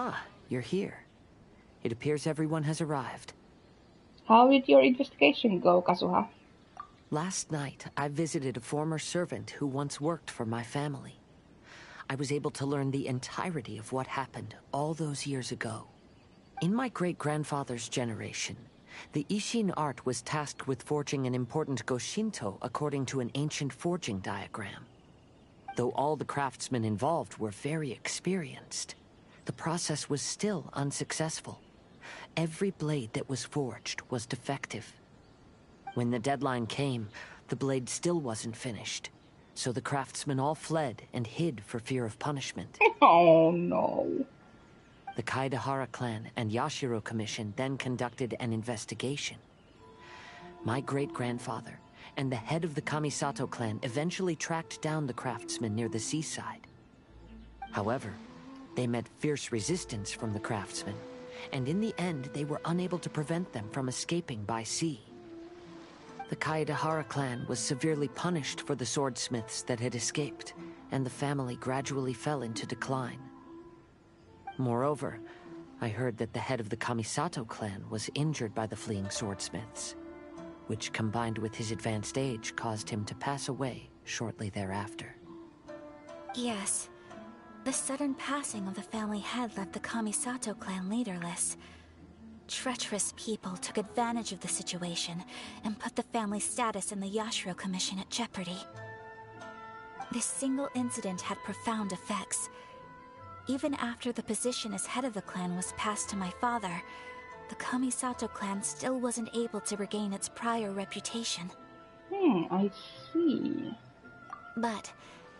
Ah, you're here. It appears everyone has arrived. How did your investigation go, Kazuha? Last night, I visited a former servant who once worked for my family. I was able to learn the entirety of what happened all those years ago. In my great-grandfather's generation, the Isshin art was tasked with forging an important Goshinto according to an ancient forging diagram. Though all the craftsmen involved were very experienced, the process was still unsuccessful. Every blade that was forged was defective. When the deadline came, the blade still wasn't finished. So the craftsmen all fled and hid for fear of punishment. Oh no. The Kaedehara clan and Yashiro Commission then conducted an investigation. My great-grandfather and the head of the Kamisato clan eventually tracked down the craftsmen near the seaside. However, they met fierce resistance from the craftsmen, and in the end they were unable to prevent them from escaping by sea. The Kaedehara clan was severely punished for the swordsmiths that had escaped, and the family gradually fell into decline. Moreover, I heard that the head of the Kamisato clan was injured by the fleeing swordsmiths, which combined with his advanced age caused him to pass away shortly thereafter. Yes. The sudden passing of the family head left the Kamisato clan leaderless. Treacherous people took advantage of the situation and put the family's status in the Yashiro Commission at jeopardy. This single incident had profound effects. Even after the position as head of the clan was passed to my father, the Kamisato clan still wasn't able to regain its prior reputation. Hmm, I see. But,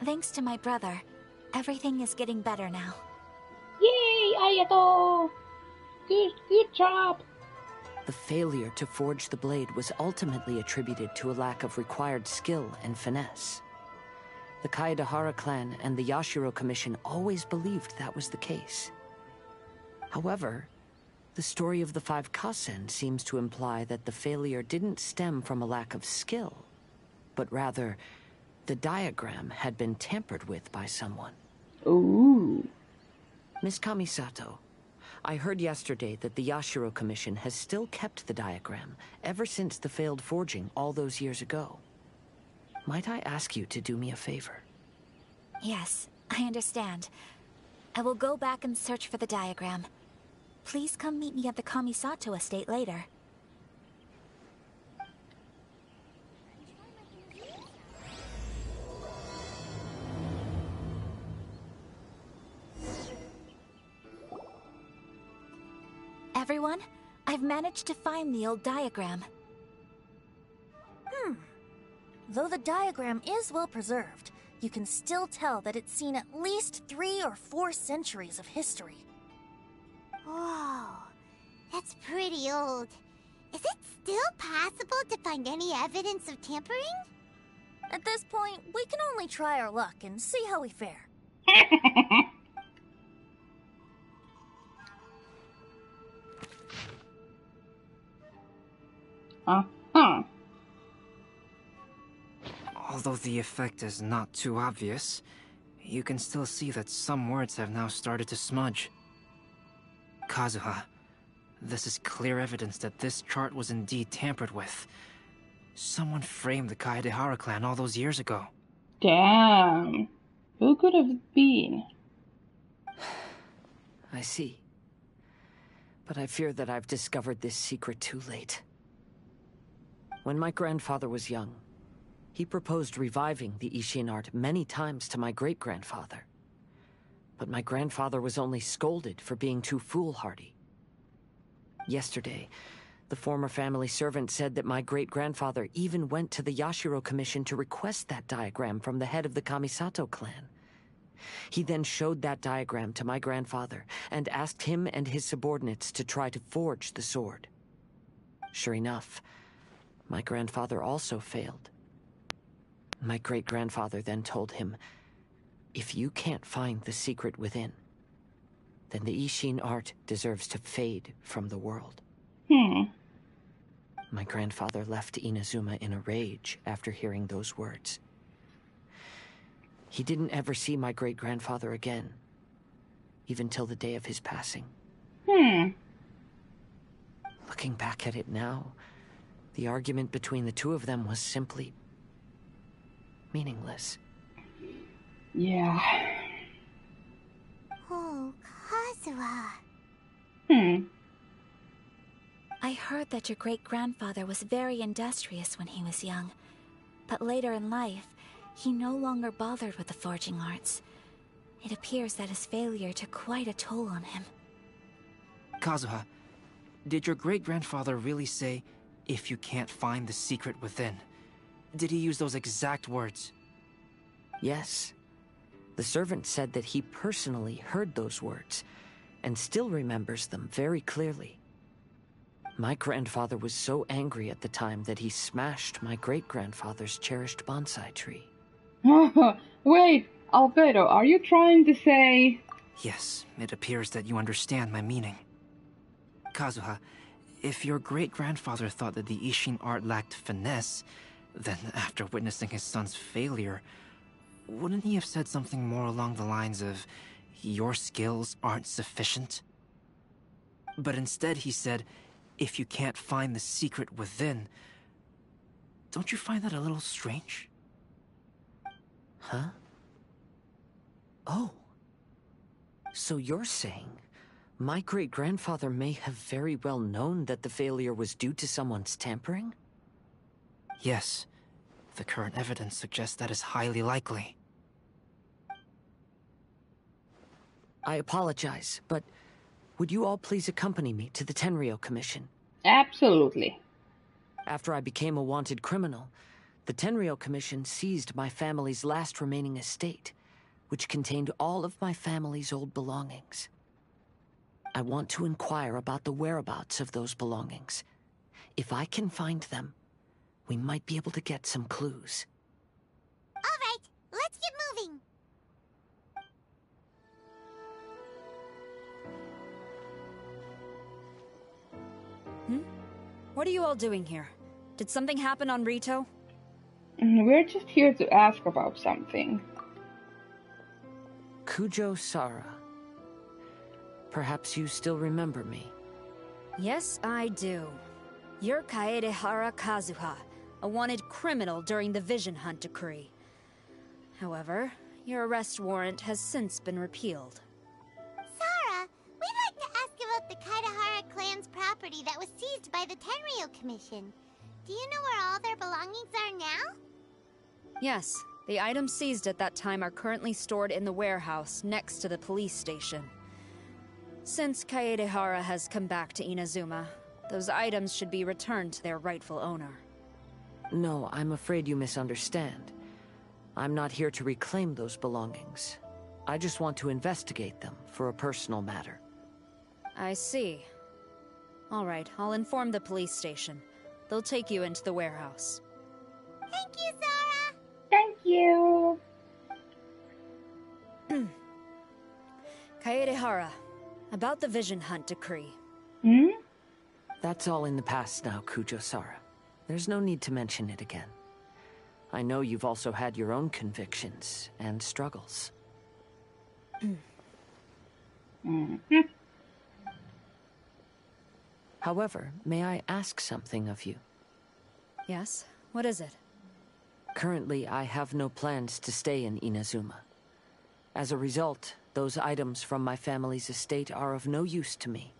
thanks to my brother, everything is getting better now. Yay, Ayato! Good, good job. The failure to forge the blade was ultimately attributed to a lack of required skill and finesse. The Kaedehara clan and the Yashiro Commission always believed that was the case. However, the story of the Five Kasen seems to imply that the failure didn't stem from a lack of skill, but rather, the diagram had been tampered with by someone. Ooh. Miss Kamisato, I heard yesterday that the Yashiro Commission has still kept the diagram ever since the failed forging all those years ago. Might I ask you to do me a favor? Yes, I understand. I will go back and search for the diagram. Please come meet me at the Kamisato estate later. Everyone, I've managed to find the old diagram. Hmm. Though the diagram is well preserved, you can still tell that it's seen at least three or four centuries of history. Whoa, that's pretty old. Is it still possible to find any evidence of tampering? At this point, we can only try our luck and see how we fare. uh-huh. Although the effect is not too obvious, you can still see that some words have now started to smudge. Kazuha, this is clear evidence that this chart was indeed tampered with. Someone framed the Kaedehara clan all those years ago. Damn. Who could have been? I see. But I fear that I've discovered this secret too late. When my grandfather was young, he proposed reviving the Isshin art many times to my great-grandfather. But my grandfather was only scolded for being too foolhardy. Yesterday, the former family servant said that my great-grandfather even went to the Yashiro Commission to request that diagram from the head of the Kamisato clan. He then showed that diagram to my grandfather and asked him and his subordinates to try to forge the sword. Sure enough, my grandfather also failed. My great-grandfather then told him, if you can't find the secret within, then the Isshin art deserves to fade from the world. Hmm. My grandfather left Inazuma in a rage after hearing those words. He didn't ever see my great-grandfather again. even till the day of his passing. Hmm. Looking back at it now, the argument between the two of them was simply meaningless. Yeah. Oh, Kazuha. Hmm. I heard that your great grandfather was very industrious when he was young, but later in life, he no longer bothered with the forging arts. It appears that his failure took quite a toll on him. Kazuha, did your great-grandfather really say, if you can't find the secret within? Did he use those exact words? Yes. The servant said that he personally heard those words, and still remembers them very clearly. My grandfather was so angry at the time that he smashed my great-grandfather's cherished bonsai tree. Wait, Albedo, are you trying to say... Yes, it appears that you understand my meaning. Kazuha, if your great-grandfather thought that the Isshin art lacked finesse, then after witnessing his son's failure, wouldn't he have said something more along the lines of, your skills aren't sufficient? But instead he said, if you can't find the secret within, don't you find that a little strange? Huh? Oh. So you're saying my great grandfather may have very well known that the failure was due to someone's tampering? Yes. The current evidence suggests that is highly likely. I apologize, but would you all please accompany me to the Tenryo Commission? Absolutely. After I became a wanted criminal, the Tenryo Commission seized my family's last remaining estate, which contained all of my family's old belongings. I want to inquire about the whereabouts of those belongings. If I can find them, we might be able to get some clues. All right, let's get moving. Hmm? What are you all doing here? Did something happen on Rito? Mm, We're just here to ask about something. Kujo Sara. Perhaps you still remember me. Yes, I do. You're Kaedehara Kazuha, a wanted criminal during the Vision Hunt decree. However, your arrest warrant has since been repealed. Sara, we'd like to ask about the Kaedehara clan's property that was seized by the Tenryo Commission. Do you know where all their belongings are now? Yes, the items seized at that time are currently stored in the warehouse next to the police station. Since Kaedehara has come back to Inazuma, those items should be returned to their rightful owner. No, I'm afraid you misunderstand. I'm not here to reclaim those belongings. I just want to investigate them for a personal matter. I see. All right, I'll inform the police station. They'll take you into the warehouse. Thank you, Sara. Thank you. Kaedehara, about the Vision Hunt decree. Hmm? That's all in the past now, Kujo-Sara. There's no need to mention it again. I know you've also had your own convictions and struggles. However, may I ask something of you? Yes? What is it? Currently, I have no plans to stay in Inazuma. As a result, those items from my family's estate are of no use to me.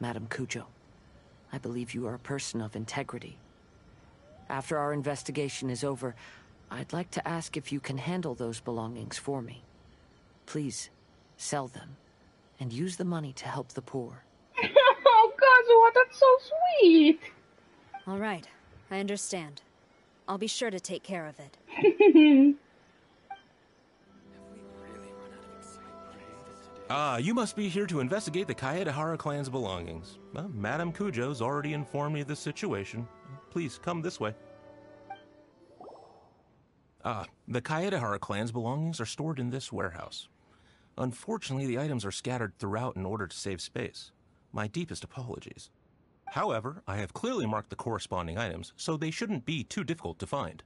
Madam Kujo, I believe you are a person of integrity. After our investigation is over, I'd like to ask if you can handle those belongings for me. Please, sell them, and use the money to help the poor. oh, Kazuha, that's so sweet. All right, I understand. I'll be sure to take care of it. Ah, you must be here to investigate the Kaedehara clan's belongings. Well, Madame Kujo's already informed me of the situation. Please come this way. Ah, the Kaedehara clan's belongings are stored in this warehouse. Unfortunately, the items are scattered throughout in order to save space. My deepest apologies. However, I have clearly marked the corresponding items, so they shouldn't be too difficult to find.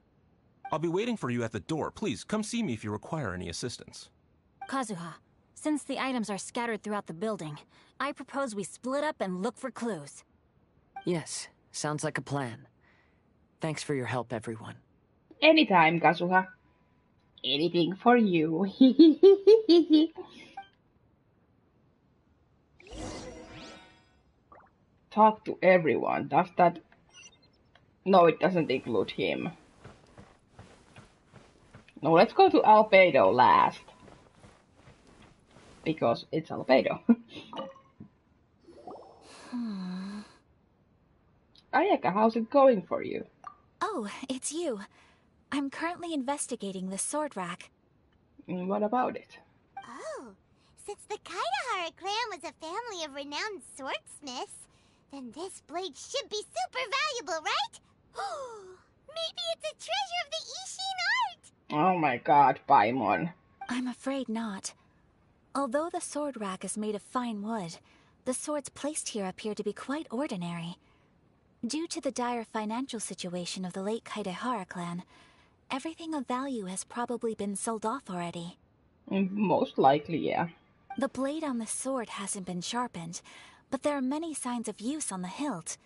I'll be waiting for you at the door. Please come see me if you require any assistance. Kazuha, Since the items are scattered throughout the building, I propose we split up and look for clues. Yes, sounds like a plan. Thanks for your help, everyone. Anytime, Kazuha. Anything for you. Talk to everyone. Does that... No, it doesn't include him. No, let's go to Albedo last. Because it's Albedo. Hmm. Ayaka, how's it going for you? Oh, it's you. I'm currently investigating the sword rack. Mm, What about it? Oh, since the Kaedehara clan was a family of renowned swordsmiths, then this blade should be super valuable, right? Maybe it's a treasure of the Isshin art! Oh my god, Paimon. I'm afraid not. Although the sword rack is made of fine wood, the swords placed here appear to be quite ordinary. Due to the dire financial situation of the late Kaedehara clan, everything of value has probably been sold off already. Mm, Most likely, yeah. The blade on the sword hasn't been sharpened, but there are many signs of use on the hilt.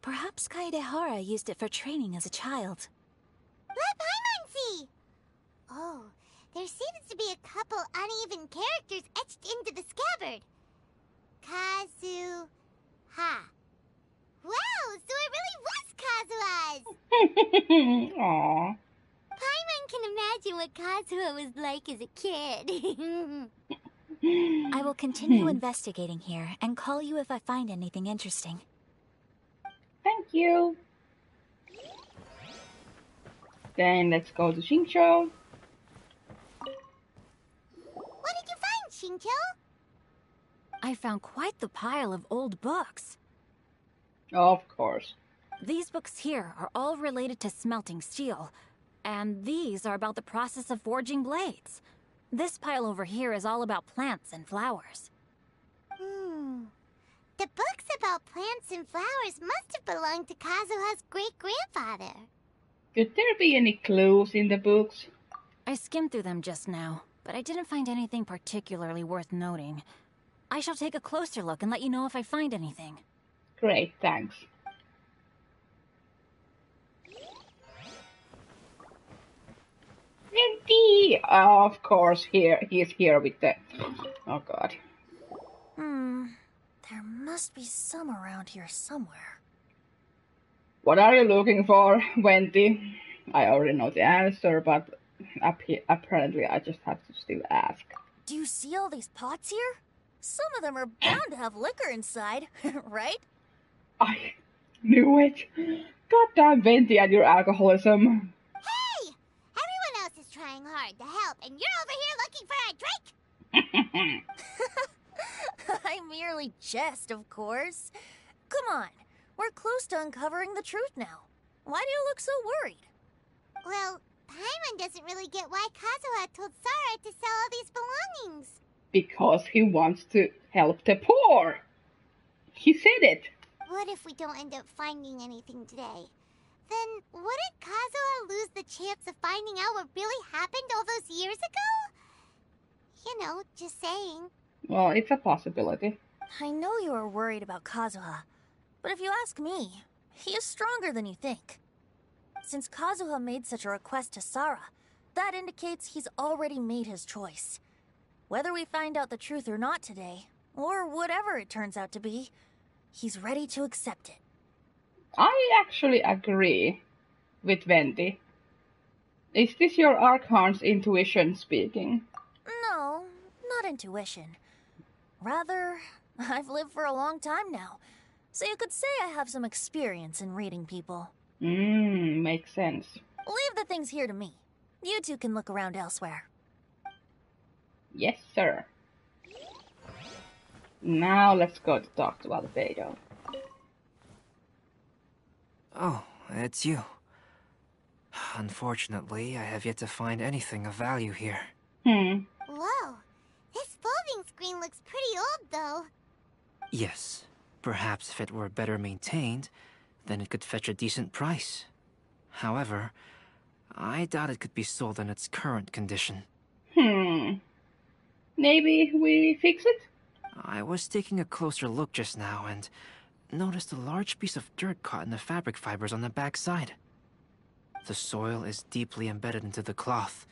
Perhaps Kaedehara used it for training as a child. Let Paimon see! Oh, there seems to be a couple uneven characters etched into the scabbard. Kazu... Ha. Wow, so it really was Kazuha's! Aww. Paimon can imagine what Kazuha was like as a kid. I will continue investigating here and call you if I find anything interesting. Thank you. Then let's go to Xingqiu. what did you find, Xingqiu? I found quite the pile of old books. Of course. These books here are all related to smelting steel, and these are about the process of forging blades. This pile over here is all about plants and flowers. Hmm. The books about plants and flowers must have belonged to Kazuha's great-grandfather. Could there be any clues in the books? I skimmed through them just now, but I didn't find anything particularly worth noting. I shall take a closer look and let you know if I find anything. Great, thanks. Minty! of course, here he's here with the. Oh god. Hmm. There must be some around here somewhere. What are you looking for, Venti? I already know the answer, but apparently I just have to still ask. Do you see all these pots here? Some of them are bound to have liquor inside, right? I knew it. Goddamn Venti and your alcoholism. Hey! Everyone else is trying hard to help, and you're over here looking for a drink? I merely jest, of course. Come on, we're close to uncovering the truth now. Why do you look so worried? Well, Paimon doesn't really get why Kazuha told Sara to sell all these belongings. Because he wants to help the poor. He said it. What if we don't end up finding anything today? Then wouldn't Kazuha lose the chance of finding out what really happened all those years ago? You know, just saying. Well, it's a possibility. I know you are worried about Kazuha, but if you ask me, he is stronger than you think. Since Kazuha made such a request to Sara, that indicates he's already made his choice. Whether we find out the truth or not today, or whatever it turns out to be, he's ready to accept it. I actually agree with Venti. Is this your Archon's intuition speaking? No, not intuition. Rather, I've lived for a long time now, so you could say I have some experience in reading people. Mmm, makes sense. Leave the things here to me. You two can look around elsewhere. Yes, sir. Now let's go to talk to Albedo. Oh, it's you. Unfortunately, I have yet to find anything of value here. Hmm. Whoa, this folding screen looks pretty old though. Yes, perhaps if it were better maintained, then it could fetch a decent price. However, I doubt it could be sold in its current condition. Hmm. maybe we fix it? I was taking a closer look just now and noticed a large piece of dirt caught in the fabric fibers on the back side. The soil is deeply embedded into the cloth.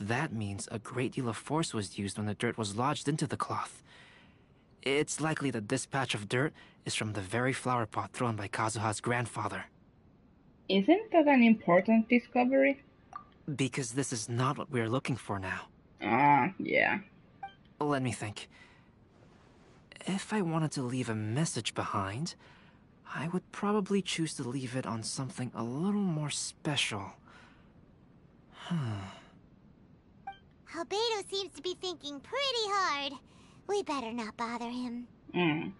That means a great deal of force was used when the dirt was lodged into the cloth. It's likely that this patch of dirt is from the very flower pot thrown by Kazuha's grandfather. Isn't that an important discovery? Because this is not what we're looking for now. Ah, yeah. Let me think. If I wanted to leave a message behind, I would probably choose to leave it on something a little more special. Hmm. Albedo seems to be thinking pretty hard. We better not bother him. Mm.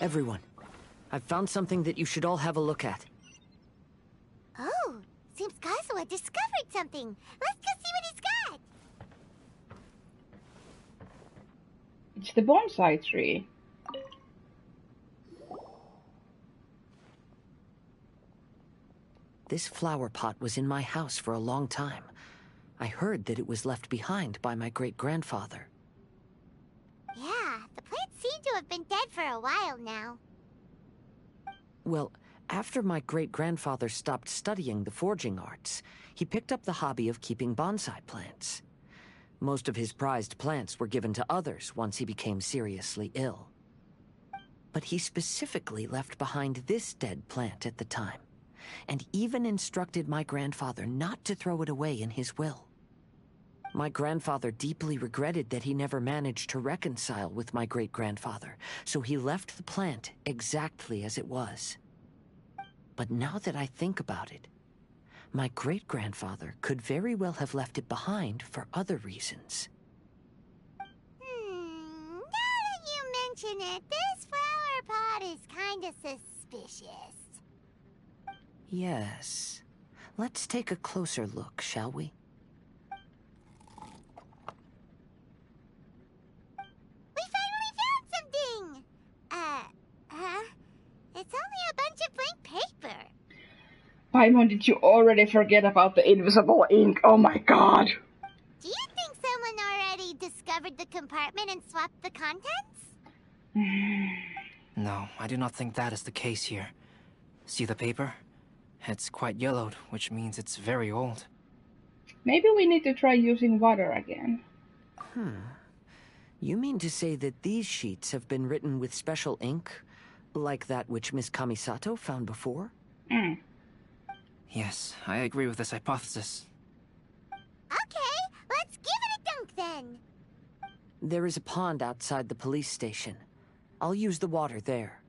Everyone, I've found something that you should all have a look at. Oh, seems Kazuha discovered something. Let's go see what he's got. It's the bonsai tree. This flower pot was in my house for a long time. I heard that it was left behind by my great-grandfather. Yeah, the plants seem to have been dead for a while now. Well, after my great-grandfather stopped studying the forging arts, he picked up the hobby of keeping bonsai plants. Most of his prized plants were given to others once he became seriously ill. But he specifically left behind this dead plant at the time, and even instructed my grandfather not to throw it away in his will. My grandfather deeply regretted that he never managed to reconcile with my great-grandfather, so he left the plant exactly as it was. But now that I think about it, my great-grandfather could very well have left it behind for other reasons. Hmm, now that you mention it, this flower pot is kinda suspicious. Yes. Let's take a closer look, shall we? We finally found something! Uh, huh? It's only a bunch of blank paper. Paimon, did you already forget about the invisible ink? Oh my god! Do you think someone already discovered the compartment and swapped the contents? No, I do not think that is the case here. See the paper? It's quite yellowed, which means it's very old. Maybe we need to try using water again. Hmm. You mean to say that these sheets have been written with special ink, like that which Miss Kamisato found before? Mm. Yes, I agree with this hypothesis. Okay, let's give it a dunk then. There is a pond outside the police station. I'll use the water there.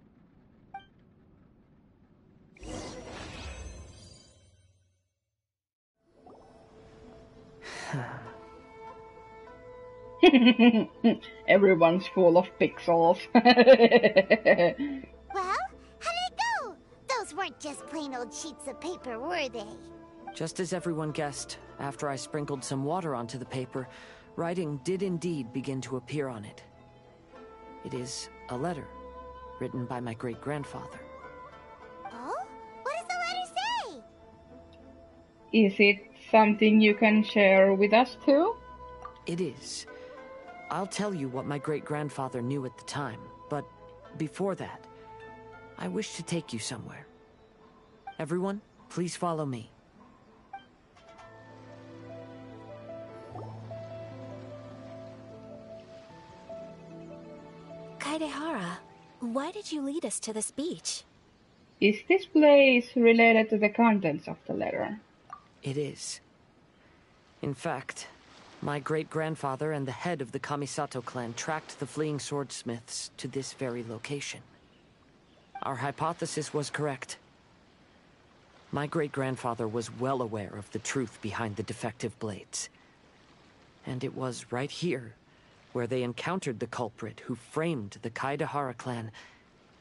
Everyone's full of pixels. Well, how did it go? Those weren't just plain old sheets of paper, were they? Just as everyone guessed, after I sprinkled some water onto the paper, writing did indeed begin to appear on it. It is a letter written by my great grandfather. Oh? What does the letter say? Is it something you can share with us too? It is. I'll tell you what my great grandfather knew at the time, but before that, I wish to take you somewhere. Everyone, please follow me. Kaedehara, why did you lead us to this beach? Is this place related to the contents of the letter? It is. In fact, my great grandfather and the head of the Kamisato clan tracked the fleeing swordsmiths to this very location. Our hypothesis was correct. My great grandfather was well aware of the truth behind the defective blades. And it was right here where they encountered the culprit who framed the Kaedehara clan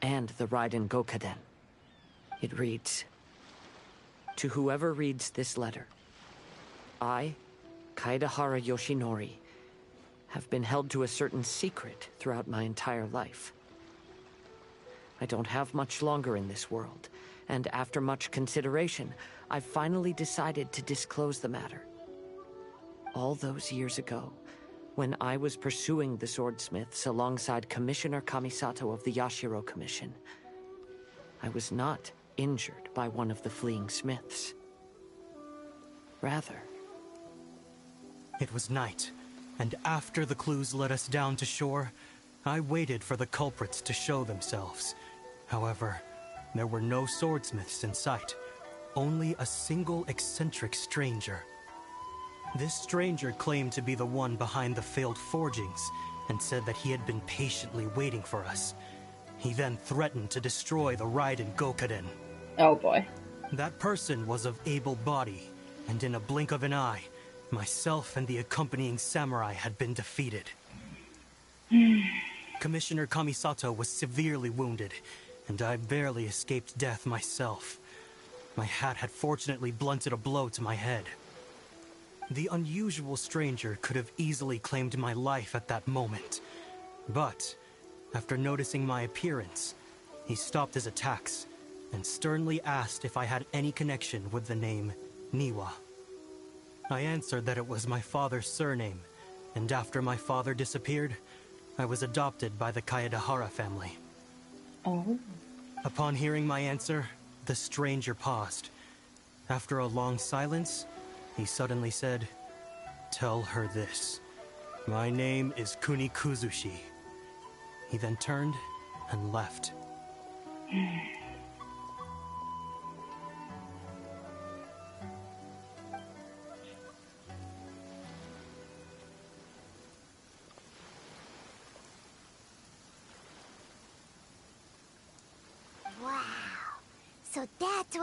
and the Raiden Gokaden. It reads, To whoever reads this letter, I, Kaedehara Yoshinori, have been held to a certain secret throughout my entire life. I don't have much longer in this world, and after much consideration, I finally decided to disclose the matter. all those years ago, when I was pursuing the swordsmiths alongside Commissioner Kamisato of the Yashiro Commission, I was not injured by one of the fleeing smiths. Rather, It was night, and after the clues led us down to shore, I waited for the culprits to show themselves. However, there were no swordsmiths in sight, only a single eccentric stranger. This stranger claimed to be the one behind the failed forgings and said that he had been patiently waiting for us. He then threatened to destroy the Raiden Gokaden. Oh boy. That person was of able body, and in a blink of an eye, myself and the accompanying samurai had been defeated. Commissioner Kamisato was severely wounded, and I barely escaped death myself. My hat had fortunately blunted a blow to my head. The unusual stranger could have easily claimed my life at that moment. But, after noticing my appearance, he stopped his attacks and sternly asked if I had any connection with the name Niwa. I answered that it was my father's surname, and after my father disappeared, I was adopted by the Kaedehara family. Oh. Upon hearing my answer, the stranger paused. After a long silence, he suddenly said, Tell her this. My name is Kuni Kuzushi. He then turned and left.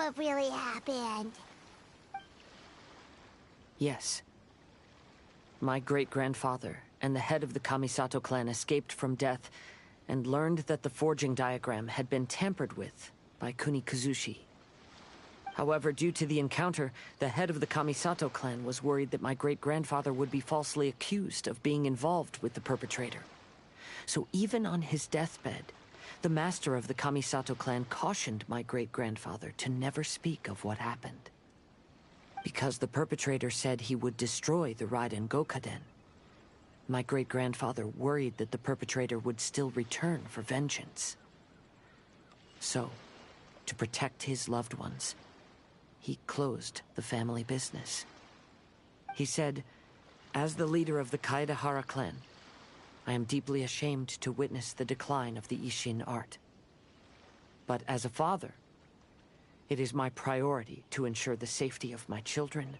What really happened. yes. My great-grandfather and the head of the Kamisato clan escaped from death and learned that the forging diagram had been tampered with by Kuni Kuzushi. However, due to the encounter, the head of the Kamisato clan was worried that my great-grandfather would be falsely accused of being involved with the perpetrator. So even on his deathbed, the master of the Kamisato clan cautioned my great-grandfather to never speak of what happened. Because the perpetrator said he would destroy the Raiden Gokaden. My great-grandfather worried that the perpetrator would still return for vengeance. So, to protect his loved ones, he closed the family business. He said, As the leader of the Kaedehara clan, I am deeply ashamed to witness the decline of the Isshin art. But as a father, it is my priority to ensure the safety of my children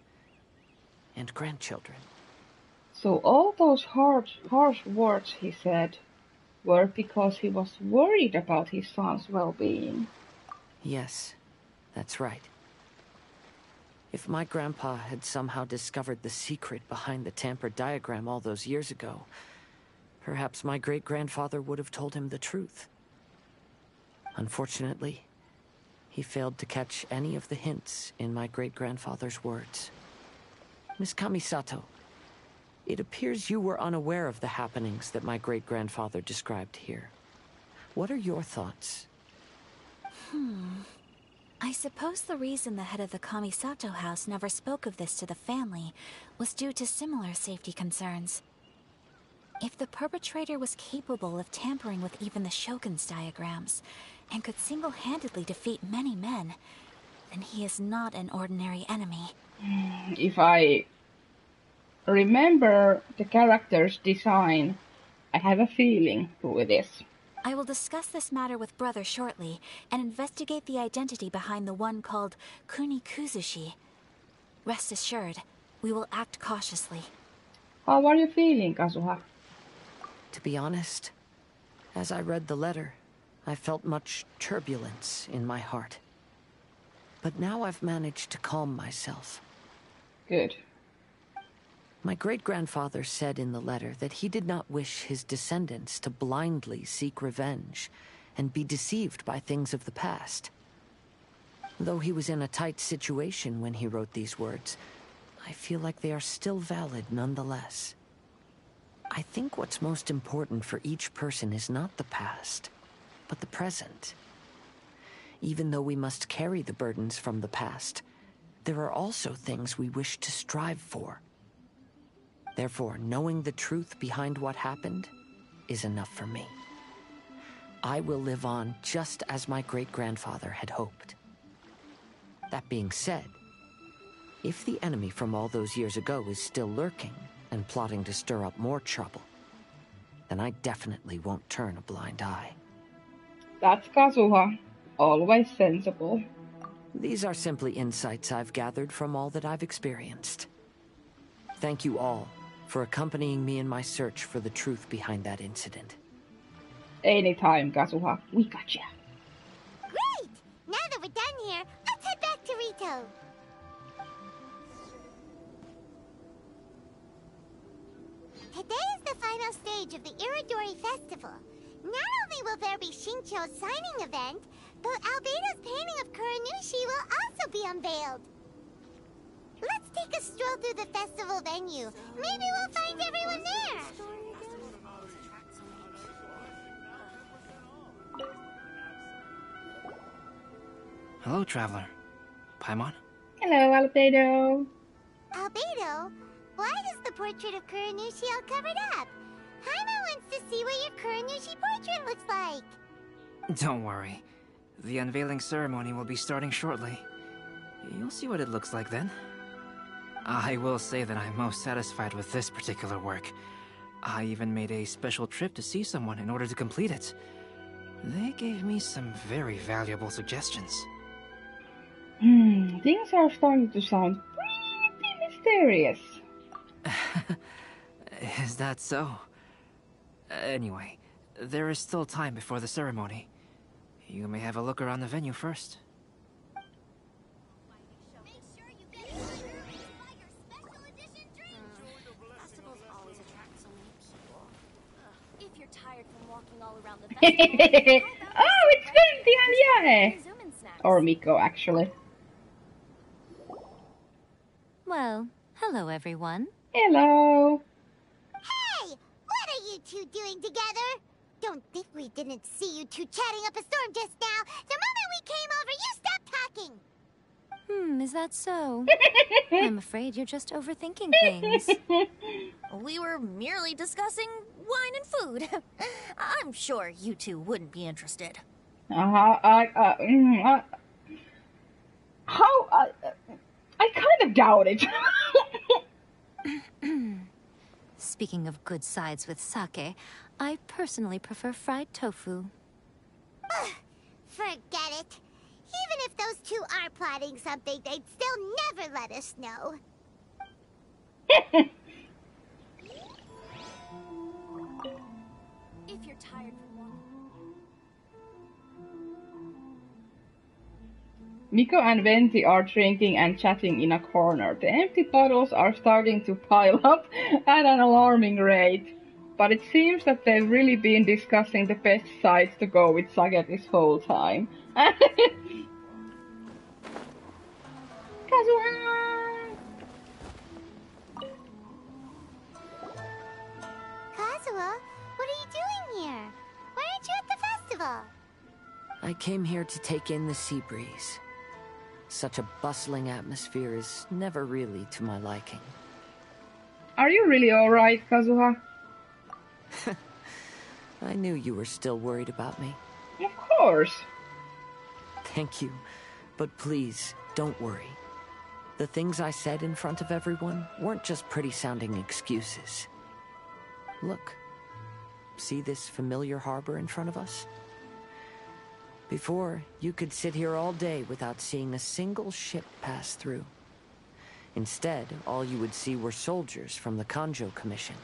and grandchildren. So all those harsh, harsh words he said were because he was worried about his son's well-being. Yes, that's right. If my grandpa had somehow discovered the secret behind the tampered diagram all those years ago, perhaps my great-grandfather would have told him the truth. Unfortunately, he failed to catch any of the hints in my great-grandfather's words. Miss Kamisato, it appears you were unaware of the happenings that my great-grandfather described here. What are your thoughts? Hmm. I suppose the reason the head of the Kamisato house never spoke of this to the family was due to similar safety concerns. If the perpetrator was capable of tampering with even the Shogun's diagrams, and could single-handedly defeat many men, then he is not an ordinary enemy. Mm, if I remember the character's design, I have a feeling who it is. I will discuss this matter with Brother shortly, and investigate the identity behind the one called Kuni Kuzushi. Rest assured, we will act cautiously. How are you feeling, Kazuha? To be honest, as I read the letter, I felt much turbulence in my heart. But now I've managed to calm myself. Good. My great-grandfather said in the letter that he did not wish his descendants to blindly seek revenge and be deceived by things of the past. Though he was in a tight situation when he wrote these words, I feel like they are still valid nonetheless. I think what's most important for each person is not the past, but the present. Even though we must carry the burdens from the past, there are also things we wish to strive for. Therefore, knowing the truth behind what happened is enough for me. I will live on just as my great-grandfather had hoped. That being said, if the enemy from all those years ago is still lurking and plotting to stir up more trouble, then I definitely won't turn a blind eye. That's Kazuha. Always sensible. These are simply insights I've gathered from all that I've experienced. Thank you all for accompanying me in my search for the truth behind that incident. Anytime, Kazuha. We got ya. There be Xingqiu's signing event, but Albedo's painting of Kuranushi will also be unveiled. Let's take a stroll through the festival venue. Maybe we'll find everyone there. Hello, traveler. Paimon? Hello, Albedo. Albedo, why is the portrait of Kuranushi all covered up? Jaime wants to see what your Kuranushi portrait looks like. Don't worry. The unveiling ceremony will be starting shortly. You'll see what it looks like then. I will say that I'm most satisfied with this particular work. I even made a special trip to see someone in order to complete it. They gave me some very valuable suggestions. Hmm, things are starting to sound pretty mysterious. Is that so? Anyway, there is still time before the ceremony. You may have a look around the venue first. If you're tired from walking all around the oh, it's Venti and Yae! Or Miko, actually. Well, hello everyone. Hello. Hey, what are you two doing together? Don't think we didn't see you two chatting up a storm just now. The moment we came over, you stopped talking. Hmm, is that so? I'm afraid you're just overthinking things. We were merely discussing wine and food. I'm sure you two wouldn't be interested. Uh-huh, I, uh, mm, uh, how, uh, I kind of doubt it. Speaking of good sides with sake, I personally prefer fried tofu. Forget it. Even if those two are plotting something, they'd still never let us know. If you're tired Miko and Venti are drinking and chatting in a corner. The empty bottles are starting to pile up at an alarming rate. But it seems that they've really been discussing the best sides to go with Sage this whole time. Kazuha! Kazuha, what are you doing here? Why aren't you at the festival? I came here to take in the sea breeze. Such a bustling atmosphere is never really to my liking. Are you really alright, Kazuha? I knew you were still worried about me. Of course. Thank you. But please, don't worry. The things I said in front of everyone weren't just pretty sounding excuses. Look. See this familiar harbor in front of us? Before, you could sit here all day without seeing a single ship pass through. Instead, all you would see were soldiers from the Kanjo Commission,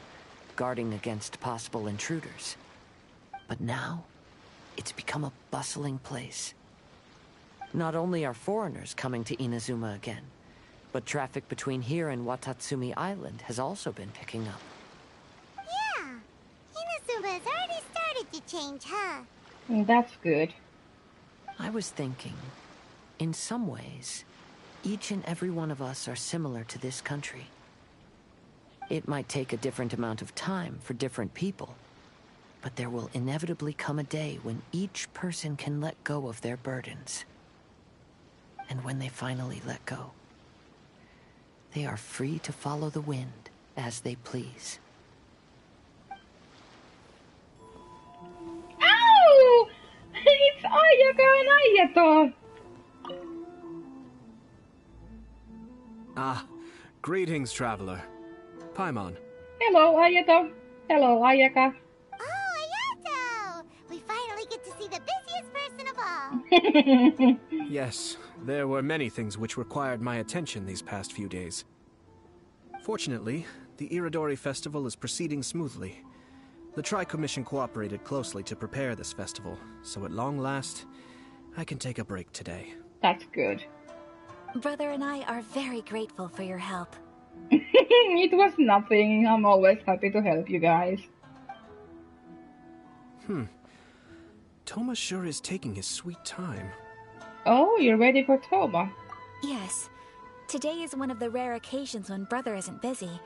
guarding against possible intruders. But now, it's become a bustling place. Not only are foreigners coming to Inazuma again, but traffic between here and Watatsumi Island has also been picking up. Yeah. Inazuma has already started to change, huh? Mm, That's good. I was thinking, in some ways, each and every one of us are similar to this country. It might take a different amount of time for different people, but there will inevitably come a day when each person can let go of their burdens. And when they finally let go, they are free to follow the wind as they please. It's Ayaka and Ayato! Ah, greetings, traveler. Paimon. Hello, Ayato. Hello, Ayaka. Oh, Ayato! We finally get to see the busiest person of all. Yes, there were many things which required my attention these past few days. Fortunately, the Irodori Festival is proceeding smoothly. The Tri Commission cooperated closely to prepare this festival, so at long last, I can take a break today. That's good. Brother and I are very grateful for your help. it was nothing. I'm always happy to help you guys. Hmm. Thoma sure is taking his sweet time. Oh, you're ready for Thoma. Yes. Today is one of the rare occasions when Brother isn't busy.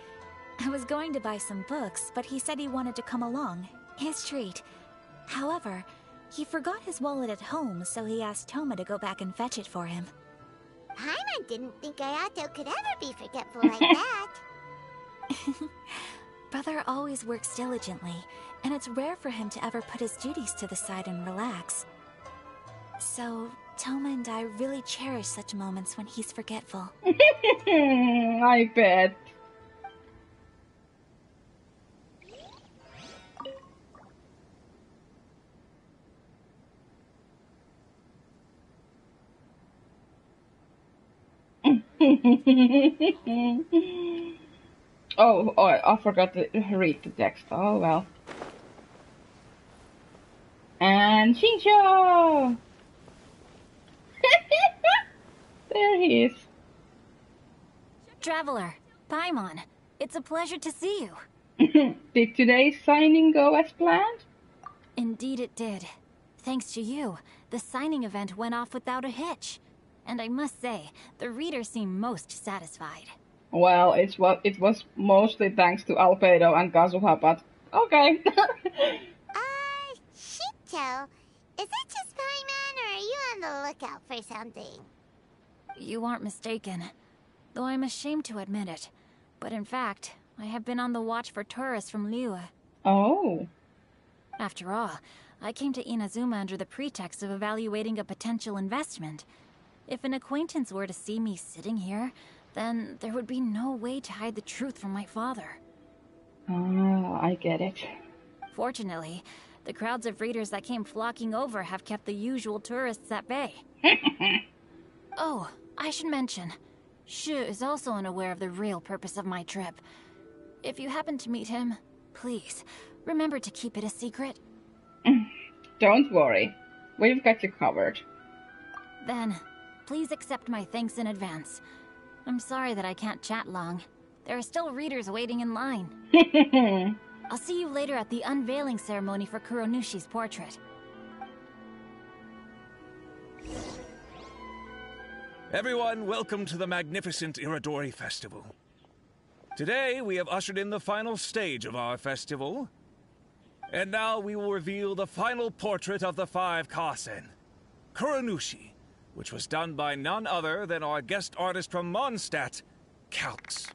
I was going to buy some books, but he said he wanted to come along. His treat. However, he forgot his wallet at home, so he asked Thoma to go back and fetch it for him. Paimon didn't think Ayato could ever be forgetful like that. Brother always works diligently, and it's rare for him to ever put his duties to the side and relax. So, Thoma and I really cherish such moments when he's forgetful. I bet. oh, oh, I forgot to read the text. Oh well. And Xingqiu! there he is. Traveler, Paimon, it's a pleasure to see you. Did today's signing go as planned? Indeed it did. Thanks to you, the signing event went off without a hitch. And I must say, the readers seem most satisfied. Well, it's what it was mostly thanks to Albedo and Kazuha, but okay. uh, Xingqiu, is that just Paimon or are you on the lookout for something? You aren't mistaken. Though I'm ashamed to admit it. But in fact, I have been on the watch for tourists from Liyue. Oh. After all, I came to Inazuma under the pretext of evaluating a potential investment. If an acquaintance were to see me sitting here, then there would be no way to hide the truth from my father. Ah, I get it. Fortunately, the crowds of readers that came flocking over have kept the usual tourists at bay. oh, I should mention, Shu is also unaware of the real purpose of my trip. If you happen to meet him, please, remember to keep it a secret. Don't worry. We've got you covered. Then, please accept my thanks in advance. I'm sorry that I can't chat long. There are still readers waiting in line. I'll see you later at the unveiling ceremony for Kuronushi's portrait. Everyone, welcome to the magnificent Irodori Festival. Today, we have ushered in the final stage of our festival. And now we will reveal the final portrait of the Five Kasen, Kuronushi, which was done by none other than our guest artist from Mondstadt, Calx.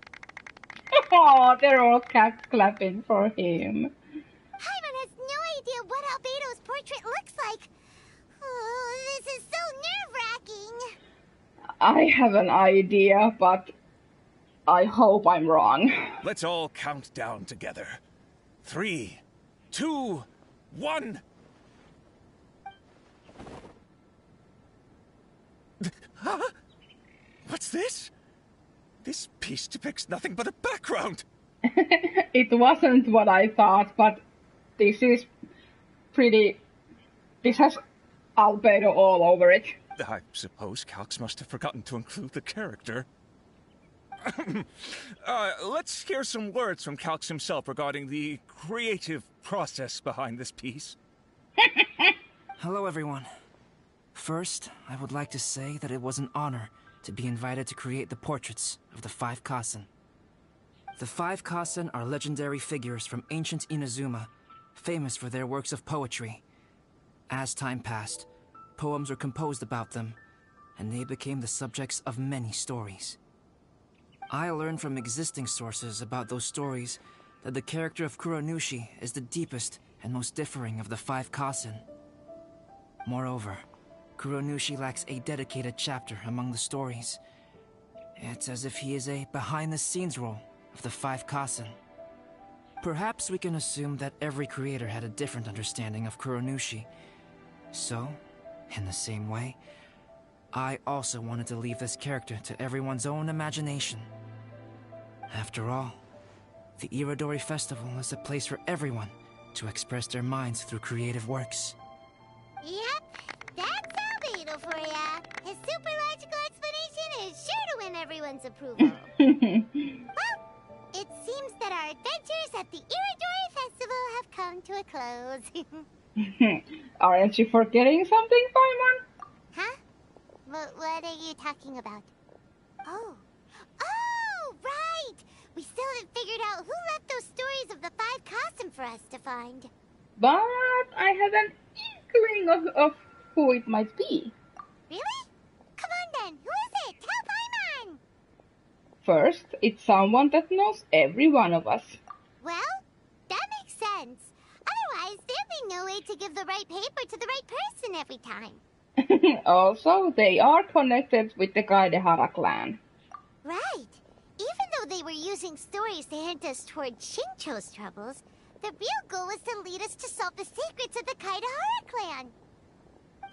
Oh, they're all cat clapping for him. Paimon has no idea what Albedo's portrait looks like. Oh, this is so nerve-wracking. I have an idea, but I hope I'm wrong. Let's all count down together. Three, two, one. Huh? What's this? This piece depicts nothing but a background. it wasn't what I thought, but this is pretty. This has Albedo all over it. I suppose Calx must have forgotten to include the character. uh, let's hear some words from Calx himself regarding the creative process behind this piece. Hello, everyone. First, I would like to say that it was an honor to be invited to create the portraits of the Five Kasen. The Five Kasen are legendary figures from ancient Inazuma, famous for their works of poetry. As time passed, poems were composed about them, and they became the subjects of many stories. I learned from existing sources about those stories that the character of Kuronushi is the deepest and most differing of the five Kasen. Moreover, Kuronushi lacks a dedicated chapter among the stories. It's as if he is a behind-the-scenes role of the five Kasen. Perhaps we can assume that every creator had a different understanding of Kuronushi. So, in the same way, I also wanted to leave this character to everyone's own imagination. After all, the Irodori Festival is a place for everyone to express their minds through creative works. Yep, everyone's approval. well, it seems that our adventures at the Irodori Festival have come to a close. Aren't you forgetting something, Paimon? huh? What, what are you talking about? Oh. Oh, right! We still haven't figured out who left those stories of the five Kasen for us to find. But I have an inkling of, of who it might be. Really? Come on then, who is it? Tell Paimon! First, it's someone that knows every one of us. Well, that makes sense. Otherwise, there'd be no way to give the right paper to the right person every time. also, they are connected with the Kaedehara clan. Right. Even though they were using stories to hint us toward Xingqiu's troubles, the real goal was to lead us to solve the secrets of the Kaedehara clan.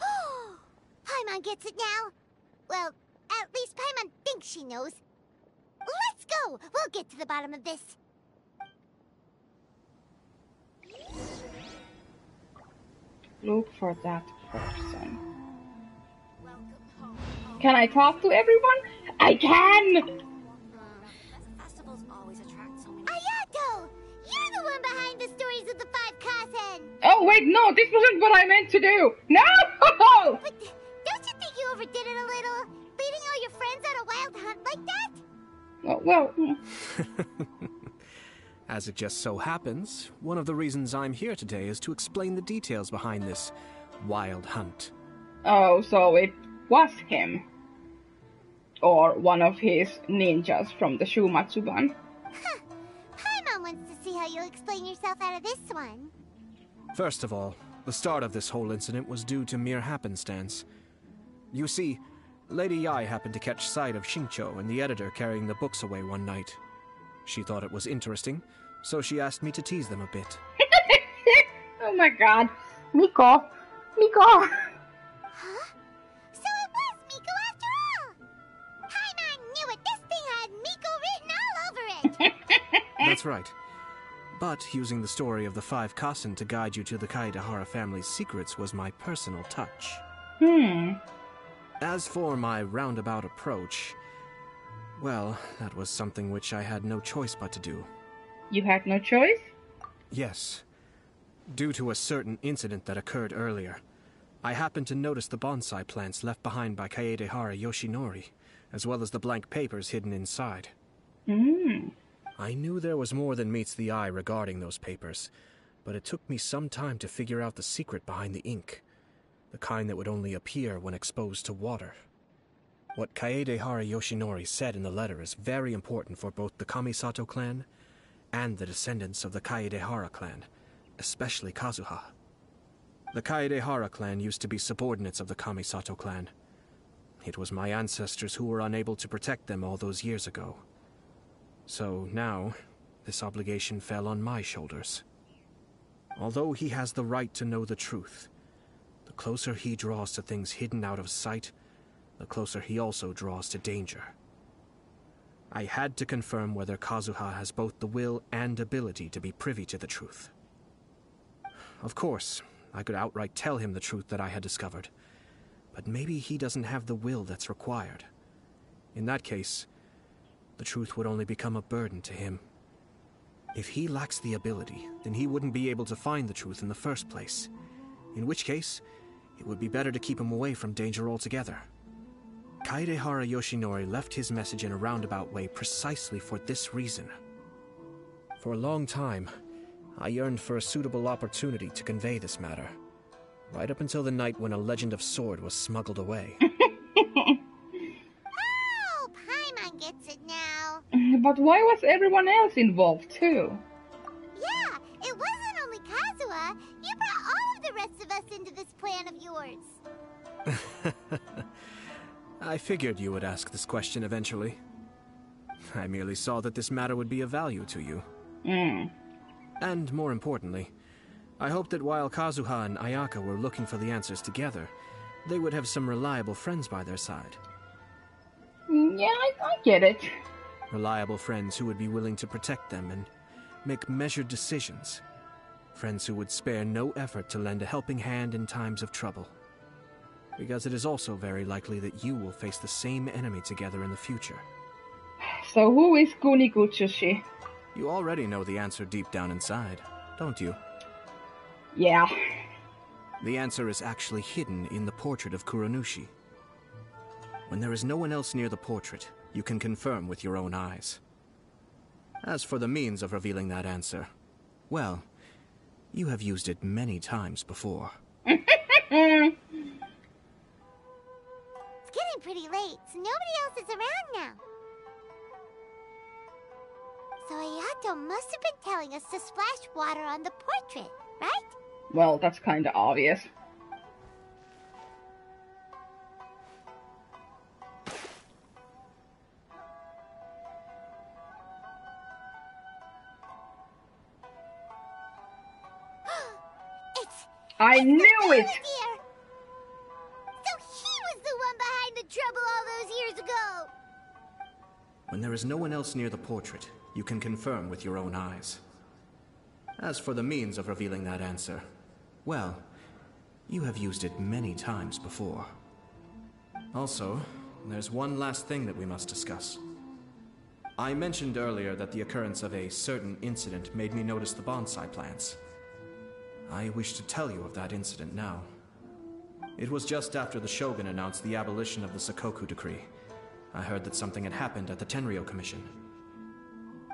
Oh, Paimon gets it now. Well, at least Paimon thinks she knows. Let's go! We'll get to the bottom of this. Look for that person. Can I talk to everyone? I can! Festivals always attract so many. Ayato! You're the one behind the stories of the five Kasen! Oh, wait, no, this wasn't what I meant to do! No! But don't you think you overdid it a little? Leading all your friends on a wild hunt like that? Oh, well, hmm. As it just so happens, one of the reasons I'm here today is to explain the details behind this wild hunt. Oh, so it was him. Or one of his ninjas from the Shumatsuban. Huh. Paimon wants to see how you'll explain yourself out of this one. First of all, the start of this whole incident was due to mere happenstance. You see, Lady Yae happened to catch sight of Xingqiu and the editor carrying the books away one night. She thought it was interesting, so she asked me to tease them a bit. oh my god. Miko! Miko! Huh? So it was Miko after all! Paimon knew it! This thing had Miko written all over it! That's right. But using the story of the five Kasen to guide you to the Kaedehara family's secrets was my personal touch. Hmm. As for my roundabout approach, well, that was something which I had no choice but to do. You had no choice? Yes. Due to a certain incident that occurred earlier, I happened to notice the bonsai plants left behind by Kaedehara Yoshinori, as well as the blank papers hidden inside. Hmm. I knew there was more than meets the eye regarding those papers, but it took me some time to figure out the secret behind the ink, the kind that would only appear when exposed to water. What Kaedehara Yoshinori said in the letter is very important for both the Kamisato clan and the descendants of the Kaedehara clan, especially Kazuha. The Kaedehara clan used to be subordinates of the Kamisato clan. It was my ancestors who were unable to protect them all those years ago. So now, this obligation fell on my shoulders. Although he has the right to know the truth, closer he draws to things hidden out of sight, the closer he also draws to danger. I had to confirm whether Kazuha has both the will and ability to be privy to the truth. Of course, I could outright tell him the truth that I had discovered, but maybe he doesn't have the will that's required. In that case, the truth would only become a burden to him. If he lacks the ability, then he wouldn't be able to find the truth in the first place. In which case, it would be better to keep him away from danger altogether. Kaedehara Yoshinori left his message in a roundabout way precisely for this reason. For a long time, I yearned for a suitable opportunity to convey this matter. Right up until the night when a legend of sword was smuggled away. oh, Paimon gets it now. But why was everyone else involved too? Plan of yours. I figured you would ask this question eventually. I merely saw that this matter would be of value to you. Mm. And more importantly, I hoped that while Kazuha and Ayaka were looking for the answers together, they would have some reliable friends by their side. Mm, yeah, I, I get it. Reliable friends who would be willing to protect them and make measured decisions. Friends who would spare no effort to lend a helping hand in times of trouble. Because it is also very likely that you will face the same enemy together in the future. So who is Kunikuzushi? You already know the answer deep down inside, don't you? Yeah. The answer is actually hidden in the portrait of Kuronushi. When there is no one else near the portrait, you can confirm with your own eyes. As for the means of revealing that answer, well, you have used it many times before. It's getting pretty late, so nobody else is around now. So Ayato must have been telling us to splash water on the portrait, right? Well, that's kinda obvious. I knew it! So he was the one behind the trouble all those years ago. When there is no one else near the portrait, you can confirm with your own eyes. As for the means of revealing that answer, well, you have used it many times before. Also, there's one last thing that we must discuss. I mentioned earlier that the occurrence of a certain incident made me notice the bonsai plants. I wish to tell you of that incident now. It was just after the Shogun announced the abolition of the Sakoku Decree. I heard that something had happened at the Tenryo Commission.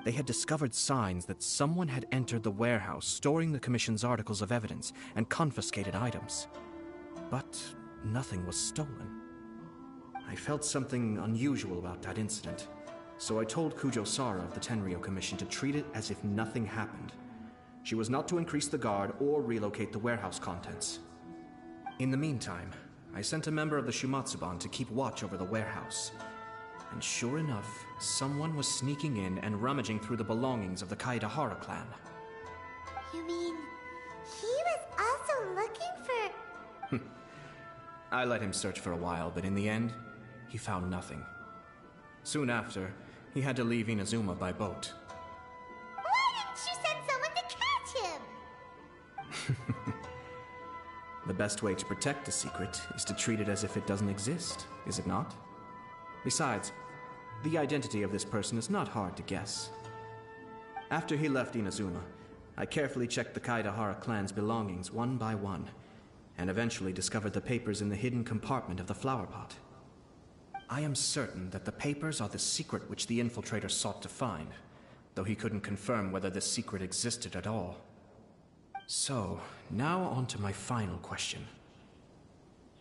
They had discovered signs that someone had entered the warehouse storing the Commission's articles of evidence and confiscated items. But nothing was stolen. I felt something unusual about that incident, so I told Kujo Sara of the Tenryo Commission to treat it as if nothing happened. She was not to increase the guard or relocate the warehouse contents. In the meantime, I sent a member of the Shumatsuban to keep watch over the warehouse. And sure enough, someone was sneaking in and rummaging through the belongings of the Kaedehara clan. You mean he was also looking for. I let him search for a while, but in the end, he found nothing. Soon after, he had to leave Inazuma by boat. The best way to protect a secret is to treat it as if it doesn't exist, is it not? Besides, the identity of this person is not hard to guess. After he left Inazuma, I carefully checked the Kaedehara clan's belongings one by one, and eventually discovered the papers in the hidden compartment of the flower pot. I am certain that the papers are the secret which the infiltrator sought to find, though he couldn't confirm whether this secret existed at all. So, now on to my final question.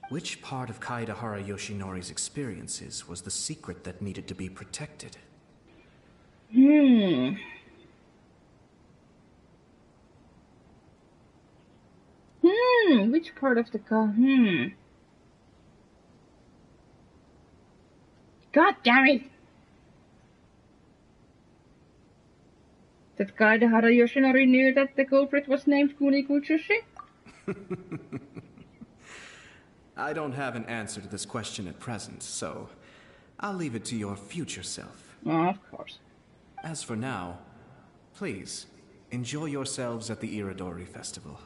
Which part of Kaedehara Yoshinori's experiences was the secret that needed to be protected? Hmm. Hmm, which part of the car? Hmm. God damn it! that Kaedehara Yoshinori knew that the culprit was named Kunikuzushi? I don't have an answer to this question at present, so I'll leave it to your future self. Ah, of course. As for now, please, enjoy yourselves at the Irodori Festival.